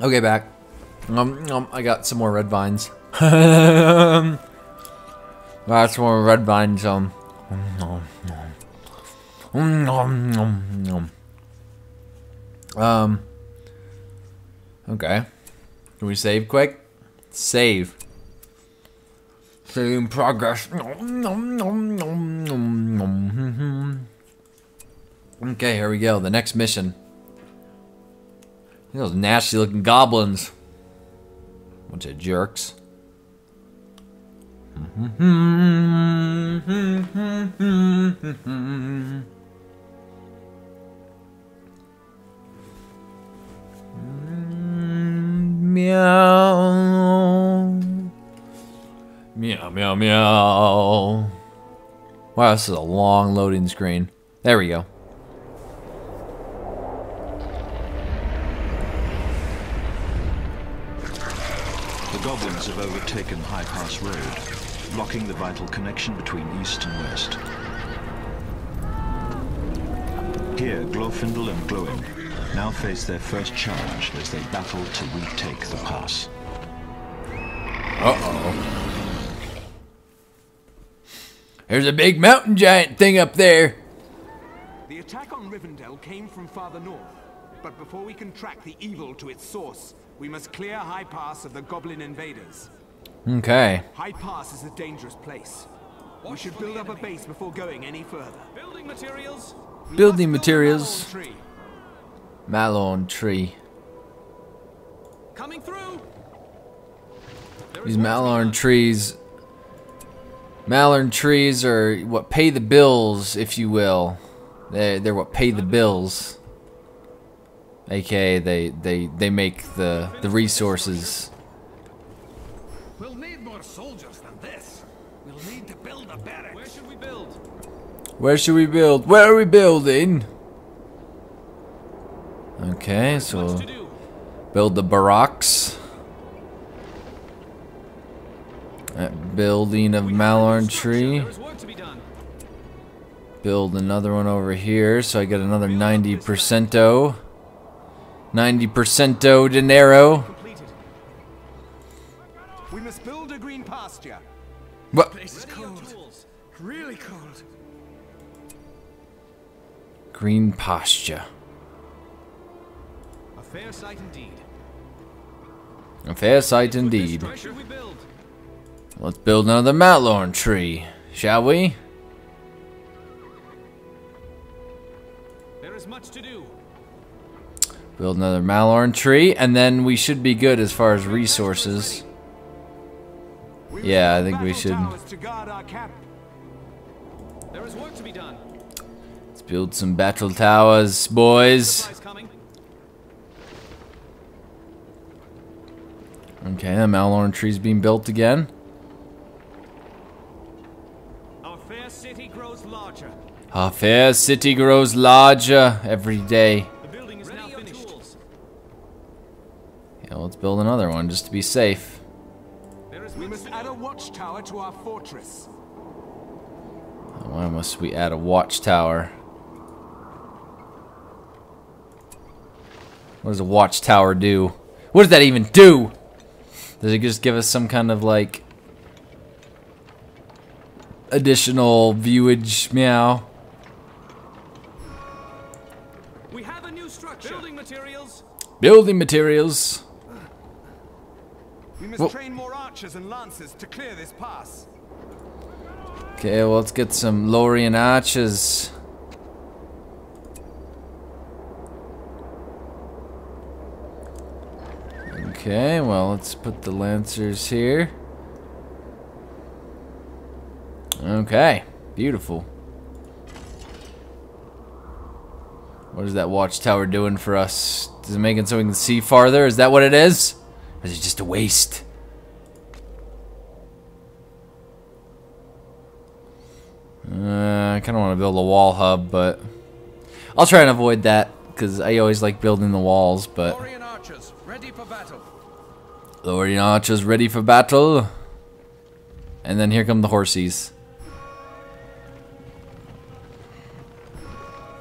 Okay, back. Um, um, I got some more red vines. some more red vines. Um, um, okay. Can we save quick? Save. Save in progress. Okay, here we go. The next mission. Those nasty looking goblins. Bunch of jerks. Meow. Meow, meow, meow. Wow, this is a long loading screen. There we go. Goblins have overtaken High Pass Road, blocking the vital connection between east and west. Here, Glorfindel and Gloin now face their first challenge as they battle to retake the pass. Uh-oh. There's a big mountain giant thing up there. The attack on Rivendell came from farther north, but before we can track the evil to its source, we must clear High Pass of the Goblin invaders. Okay. High Pass is a dangerous place. We should build up a base before going any further. Building materials. We Building must build a materials. Mallorn tree. Coming through. These work Mallorn trees. Mallorn trees are what pay the bills, if you will. They're, they're what pay the bills. AKA they, they, they make the, the resources. We'll more soldiers than this. We'll need to build a barracks. Where should we build? Where should we build? Where are we building? Okay, so build the barracks. That building of We have a new Mallorn tree. There is work to be done. Build another one over here, so I get another 90%o. 90%o dinero. Completed. We must build a green pasture. What? Place is cold. Really cold. Green pasture. A fair sight indeed. A fair sight indeed. Where should we build? Let's build another Mallorn tree, shall we? There is much to do. Build another Mallorn tree, and then we should be good as far as resources. We Yeah, I think we should- towers to guard our camp. There is work to be done. Let's build some battle towers, boys. Okay, the Mallorn tree's being built again. Our fair city grows larger. Our fair city grows larger every day. The building is now finished. Yeah, let's build another one just to be safe. There is We must add a watchtower to our fortress. Why must we add a watchtower? What does a watchtower do? What does that even do? Does it just give us some kind of like additional viewage meow? We have a new structure. Building materials. Building materials. Must Whoa. train more archers and lancers to clear this pass. Okay, well, let's get some Lorien archers. Okay, well, let's put the lancers here. Okay, beautiful. What is that watchtower doing for us? Is it making so we can see farther? Is that what it is? Or is it just a waste? Uh, I kind of want to build a wall hub, but I'll try and avoid that because I always like building the walls. But Lorien archers, ready for battle. Lorien archers ready for battle, and then here come the horsies.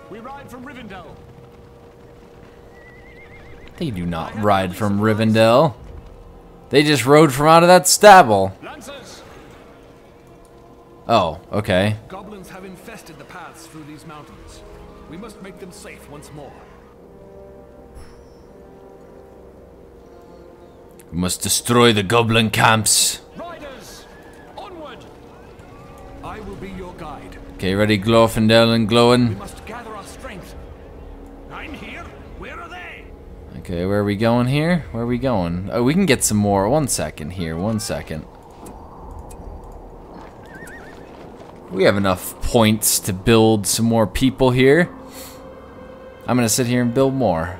We ride from Rivendell. They do not ride from Rivendell. They just rode from out of that stable. Oh, okay. Goblins have infested the paths through these mountains. We must make them safe once more. We must destroy the goblin camps. Riders! Onward! I will be your guide. Okay, ready, Glorfindel and We must gather our strength. I'm here. Where are they? Okay, where are we going here? Where are we going? Oh, we can get some more. One second here, one second. We have enough points to build some more people here. I'm gonna sit here and build more.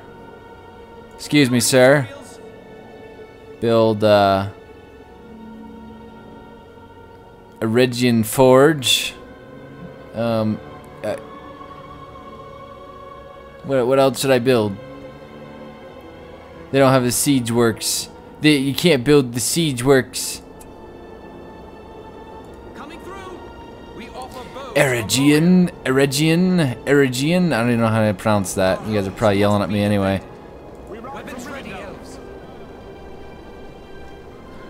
Excuse me, sir. Build, uh... Eregion Forge. Um... Uh, what, what else should I build? They don't have the siege works. They, you can't build the siege works. Eregion, Eregion, Eregion. I don't even know how to pronounce that. You guys are probably yelling at me anyway.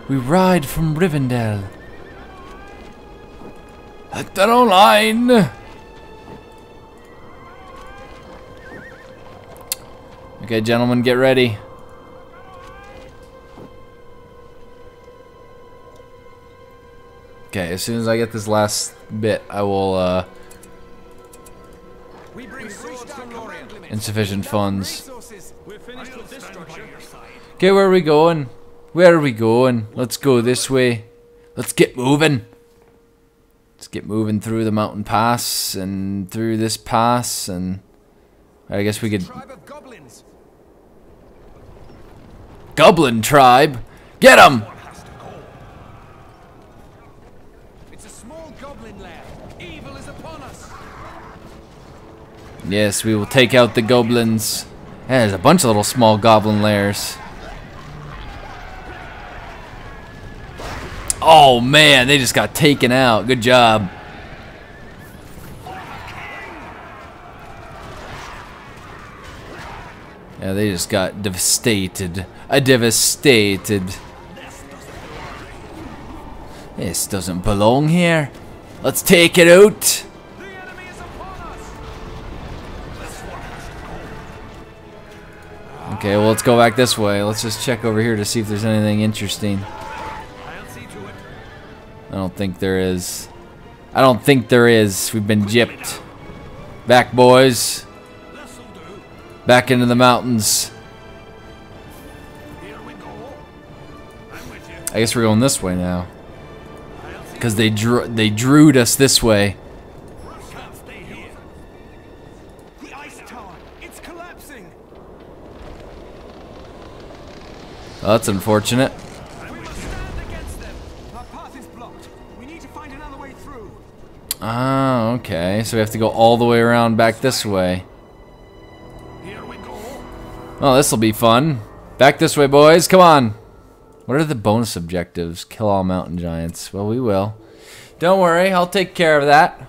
We ride from Rivendell. At line. Okay, gentlemen, get ready. Okay, as soon as I get this last bit, I will, uh, We bring swords from Lorien. insufficient funds. Resources. We're finished with this structure. Okay, where are we going? Where are we going? Let's go this way. Let's get moving. Let's get moving through the mountain pass and through this pass and I guess we could Tribe of goblins. Goblin tribe. Get 'em! It's a small goblin lair. Evil is upon us. Yes, we will take out the goblins. Yeah, there's a bunch of little small goblin lairs. Oh man, they just got taken out. Good job. Yeah, they just got devastated. A devastated. This doesn't belong here. Let's take it out. Okay, well, let's go back this way. Let's just check over here to see if there's anything interesting. I don't think there is. I don't think there is. We've been gypped. Back, boys. Back into the mountains. I guess we're going this way now. Because they drew they drewed us this way. That's unfortunate. We must stand against them. Our path is blocked. We need to find another way through. Ah, okay. So we have to go all the way around back this way. Oh, this'll be fun. Back this way, boys. Come on. What are the bonus objectives? Kill all mountain giants. Well, we will. Don't worry. I'll take care of that.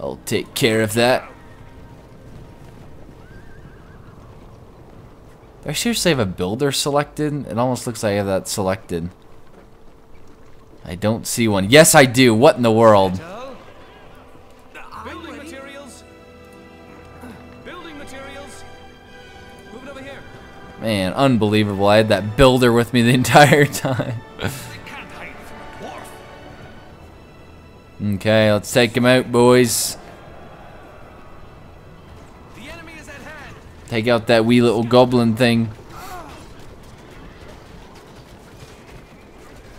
I'll take care of that. Do I seriously have a builder selected? It almost looks like I have that selected. I don't see one. Yes, I do. What in the world? Building materials. Building materials. Over here. Man, unbelievable. I had that builder with me the entire time. They can't hide from a dwarf. Okay, let's take him out, boys. The enemy is at hand. Take out that wee little goblin thing.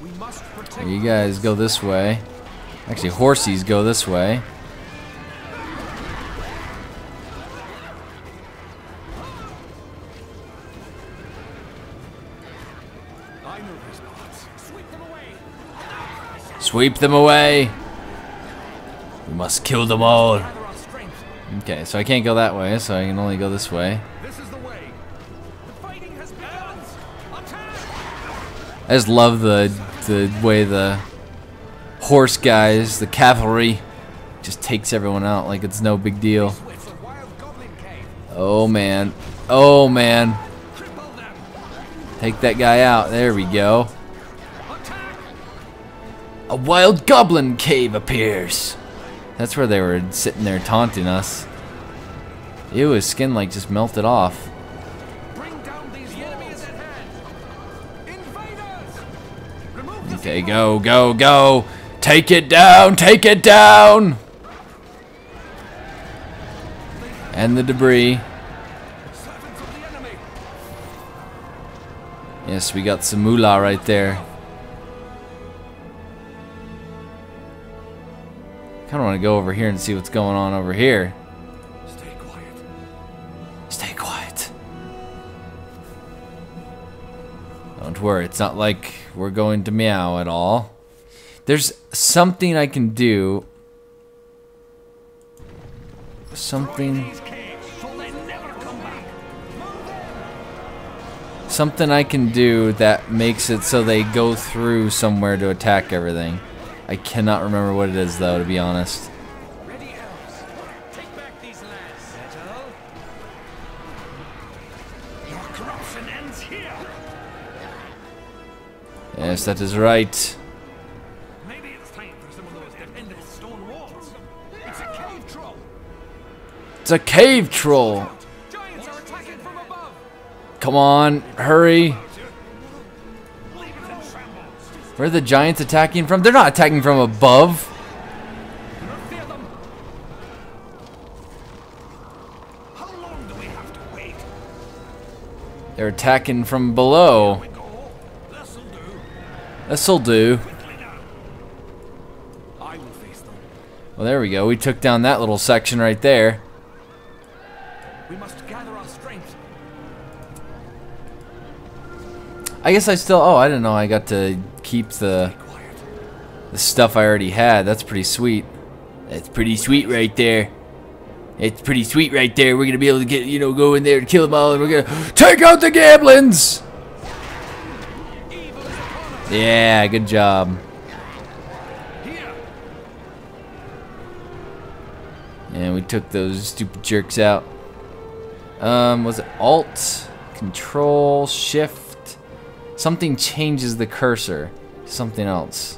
We must protect. You guys go this way. Actually, horsies go this way. Sweep them away. We must kill them all. Okay, so I can't go that way, so I can only go this way. I just love the the way the horse guys, the cavalry, just takes everyone out like it's no big deal. Oh man. Oh man. Take that guy out. There we go. A wild goblin cave appears. That's where they were sitting there taunting us. Ew, his skin like just melted off. Bring down these the enemy is at hand! Invaders! Remove the Okay, go, go, go. Take it down, take it down. And the debris. servants of the enemy! Yes, we got some moolah right there. Kind of want to go over here and see what's going on over here. Stay quiet. Stay quiet. Don't worry, it's not like we're going to meow at all. There's something I can do. Something. These caves so they never come back! Something I can do that makes it so they go through somewhere to attack everything. I cannot remember what it is though, to be honest. Ready, elves. Take back these lands. Settle. Your corruption ends here! Yes, that is right. Maybe it's time for some of those dependable stone walls. It's a cave troll! It's a cave troll. Giants are attacking from above. Come on, hurry. Where are the giants attacking from? They're not attacking from above. Do not fear them! How long do we have to wait? They're attacking from below. This'll do. This'll do. Quickly now. I will face them. Well, there we go. We took down that little section right there. We must gather our strength. I guess I still. Oh, I didn't know I got to keep the the stuff I already had. That's pretty sweet. That's pretty sweet right there. It's pretty sweet right there. We're gonna be able to get, you know, go in there and kill them all, and we're gonna take out the Gamblins. Yeah, good job. And we took those stupid jerks out. Um, was it Alt, Control, Shift? Something changes the cursor. Something else.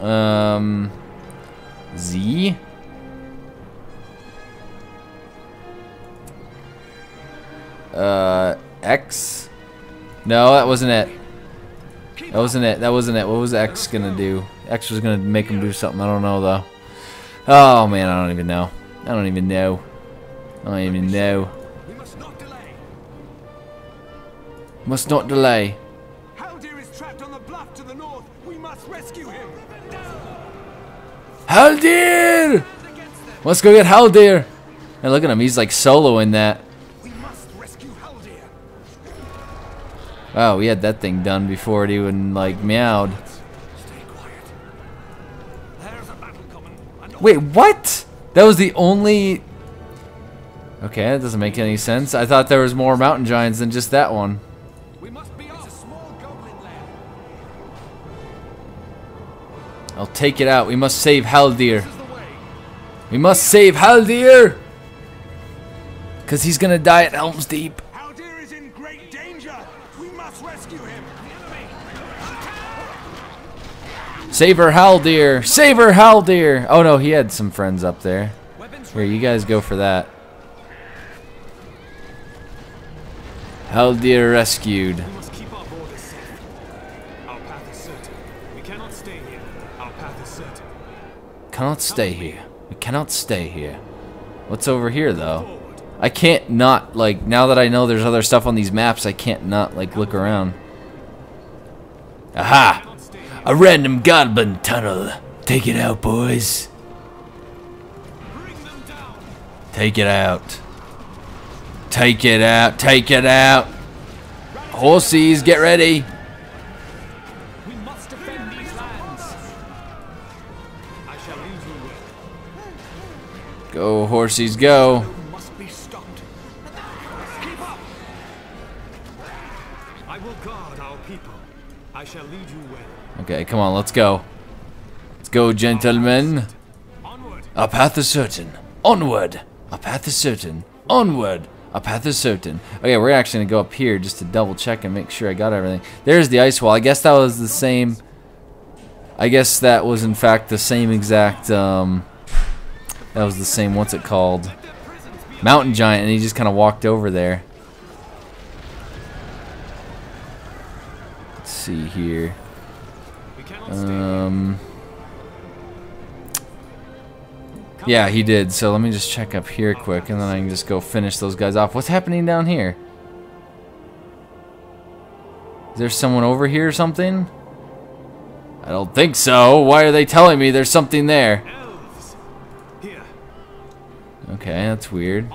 Um, Z. Uh, X. No, that wasn't it. That wasn't it. That wasn't it. What was X gonna do? X was gonna make him do something. I don't know though. Oh man, I don't even know. I don't even know. I don't even know. Must not delay. Haldir is trapped on the bluff to the north. We must rescue him. Haldir! Let's go get Haldir. And look at him. He's like that. Must rescue Haldir. Wow, we had that thing done before it even like meowed. Stay quiet. There's a battle coming. And Wait, what? That was the only. Okay, that doesn't make any sense. I thought there was more mountain giants than just that one. We must be off. It's a small goblin lair. I'll take it out. We must save Haldir. This is the way. We must save Haldir! Because he's gonna die at Helm's Deep. Haldir is in great danger. We must rescue him. Save her Haldir! Save her Haldir! Oh no, he had some friends up there. Here, you guys go for that. Haldir rescued. We must keep our borders safe. Our path is certain. We cannot stay here. Our path is certain. Cannot stay here. We cannot stay here. What's over here though? I can't not, like, now that I know there's other stuff on these maps, I can't not, like, look around. Aha! Cannot stay here. A random goblin tunnel. Take it out, boys. Bring them down. Take it out. Take it out. Take it out. Horses, get ready. We must defend these lands. I shall lead you with. Go, horses, go. Must be stopped. Keep up. I will guard our people. I shall lead you well. Okay, come on, let's go. Let's go, gentlemen. Onward. Our path is certain. Onward. A path is certain. Onward! A path is certain. Okay, we're actually gonna go up here just to double check and make sure I got everything. There's the ice wall. I guess that was the same. I guess that was in fact the same exact. Um, that was the same. What's it called? Mountain giant, and he just kind of walked over there. Let's see here. We stay here. Um. Yeah, he did. So let me just check up here quick, and then I can just go finish those guys off. What's happening down here? Is there someone over here or something? I don't think so. Why are they telling me there's something there? Okay, that's weird.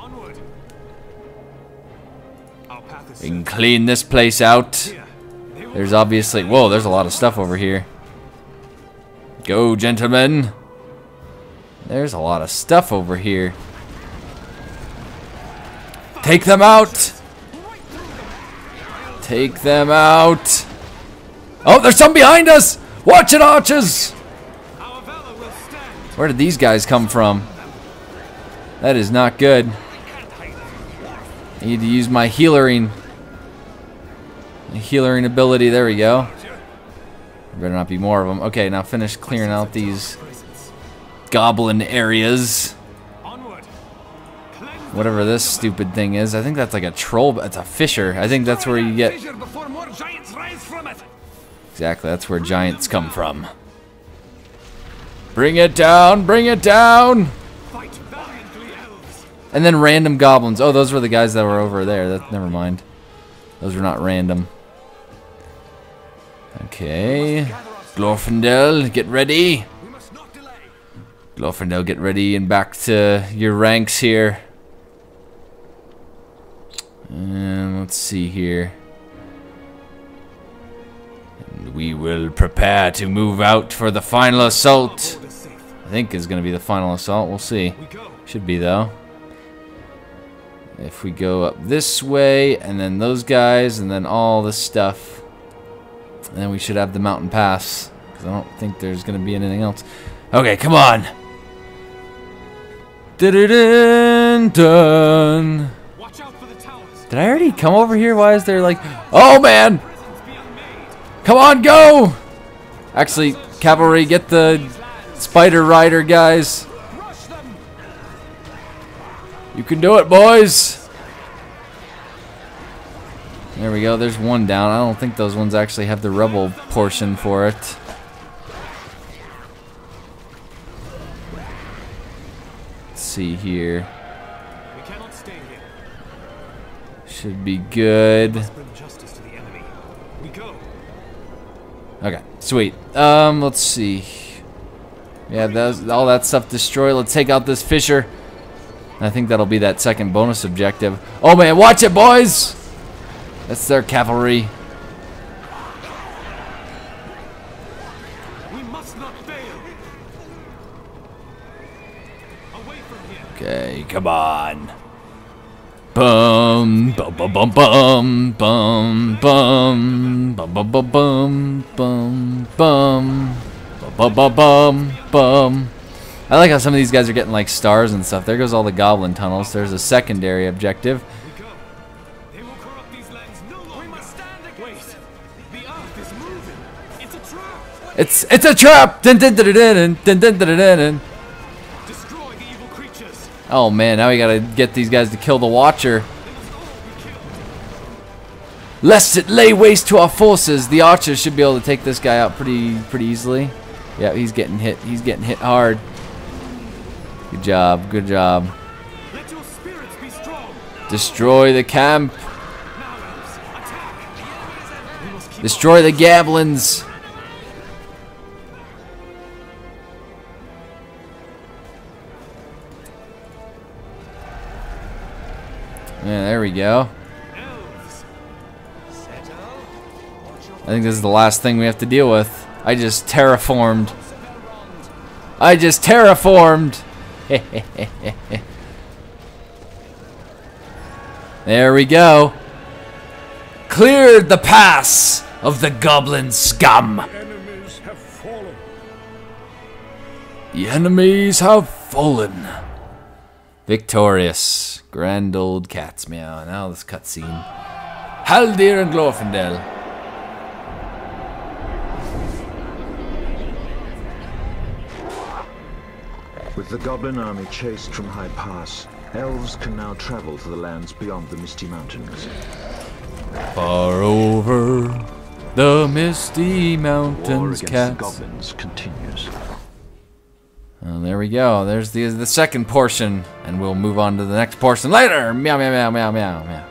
We can clean this place out. There's obviously... Whoa, there's a lot of stuff over here. Go, gentlemen. There's a lot of stuff over here. Take them out! Take them out! Oh, there's some behind us! Watch it, archers! Where did these guys come from? That is not good. I need to use my healing. My healing ability. There we go. There better not be more of them. Okay, now finish clearing out these goblin areas. Whatever this stupid thing is. I think that's like a troll. It's a fissure. I think that's where you get... Fissure before more giants rise from it. Exactly, that's where giants come from. Bring it down! Bring it down! Fight valiantly, elves! And then random goblins. Oh, those were the guys that were over there. That never mind. Those were not random. Okay. Glorfindel, get ready. Glorfindel, get ready and back to your ranks here. And let's see here. And we will prepare to move out for the final assault. Hold us safe. I think is going to be the final assault. We'll see. Should be though. If we go up this way, and then those guys, and then all this stuff, and then we should have the mountain pass. Because I don't think there's going to be anything else. Okay, come on. Dun dun. Watch out for the towers! Did I already come over here? Why is there like... Oh, man! Presence be unmade! Come on, go! Actually, cavalry, get the spider rider, guys. You can do it, boys. There we go. There's one down. I don't think those ones actually have the rebel portion for it. See here. We cannot stay here. Should be good. Justice to the enemy. We go! Okay, sweet. Um, let's see. Yeah, that's all that stuff destroyed. Let's take out this fissure. I think that'll be that second bonus objective. Oh man, watch it, boys! That's their cavalry. Come on. Bum bum bum bum bum bum bum bum bum bum bum bum bum bum bum bum bum. I like how some of these guys are getting like stars and stuff. There goes all the goblin tunnels. There's a secondary objective. It's it's a trap. Dun, dun, dun, dun, dun, dun, dun, dun, dun, dun. Oh man, now we gotta get these guys to kill the Watcher. They must all be killed! Lest it lay waste to our forces, the archers should be able to take this guy out pretty pretty easily. Yeah, he's getting hit. He's getting hit hard. Good job. Good job. Let your spirits be strong! Destroy the camp. Now, elves, attack! We must keep Destroy the goblins. Yeah, there we go. I think this is the last thing we have to deal with. I just terraformed. I just terraformed. there we go. Cleared the pass of the goblin scum. Enemies have fallen. The enemies have fallen. Victorious. Grand old cats meow. Now this cutscene. Haldir and Glorfindel. With the goblin army chased from High Pass, elves can now travel to the lands beyond the Misty Mountains. Far over the misty Mountains, War against cats. the goblins continues. There we go. There's the the second portion, and we'll move on to the next portion later. Meow meow meow meow meow meow.